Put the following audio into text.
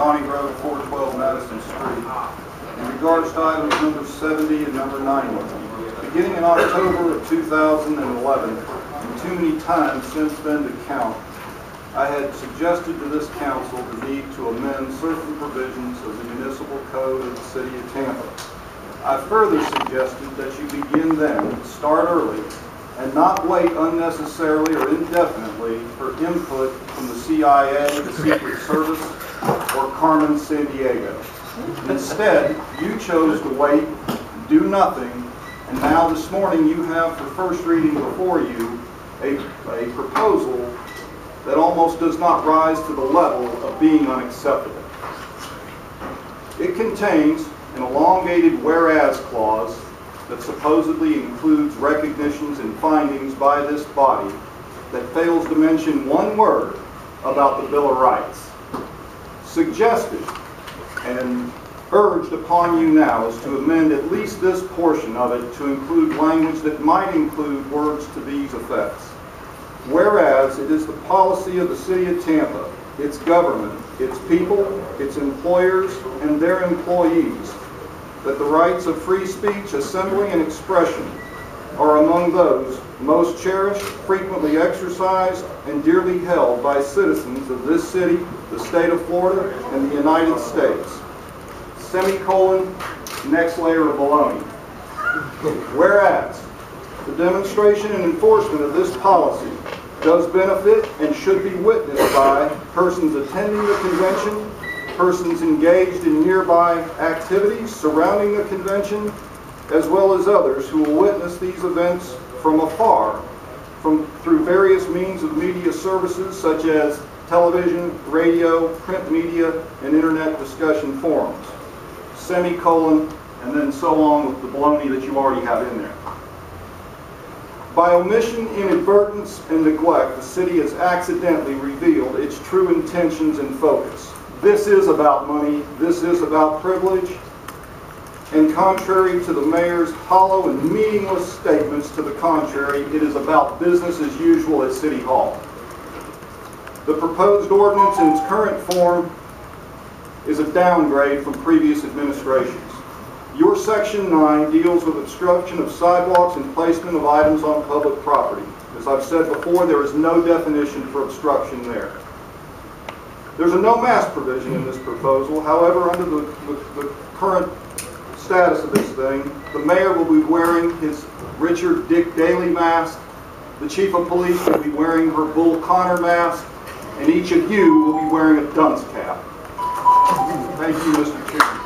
Donnie Road, 412 Madison Street. In regards to items number 70 and number 90, beginning in October of 2011, and too many times since then to count, I had suggested to this council the need to amend certain provisions of the municipal code of the city of Tampa. I further suggested that you begin then, start early, and not wait unnecessarily or indefinitely for input from the CIA, the Secret Service, or Carmen Sandiego. Instead, you chose to wait, do nothing, and now this morning you have for first reading before you a, a proposal that almost does not rise to the level of being unacceptable. It contains an elongated whereas clause that supposedly includes recognitions and findings by this body that fails to mention one word about the Bill of Rights. Suggested and urged upon you now is to amend at least this portion of it to include language that might include words to these effects. Whereas it is the policy of the city of Tampa, its government, its people, its employers, and their employees that the rights of free speech, assembly, and expression are among those most cherished, frequently exercised, and dearly held by citizens of this city, the state of Florida, and the United States. Semicolon, next layer of baloney. Whereas the demonstration and enforcement of this policy does benefit and should be witnessed by persons attending the convention, persons engaged in nearby activities surrounding the convention, as well as others who will witness these events from afar from, through various means of media services such as television, radio, print media, and internet discussion forums. Semicolon, and then so on with the baloney that you already have in there. By omission, inadvertence, and neglect, the city has accidentally revealed its true intentions and focus. This is about money, this is about privilege, and contrary to the mayor's hollow and meaningless statements to the contrary, it is about business as usual at City Hall. The proposed ordinance in its current form is a downgrade from previous administrations. Your section nine deals with obstruction of sidewalks and placement of items on public property. As I've said before, there is no definition for obstruction there. There's a no mask provision in this proposal. However, under the, the, the current status of this thing, the mayor will be wearing his Richard Dick Daley mask, the chief of police will be wearing her Bull Connor mask, and each of you will be wearing a dunce cap. Thank you, Mr. Chairman.